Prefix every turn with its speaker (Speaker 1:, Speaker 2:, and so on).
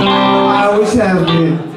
Speaker 1: I wish I had been.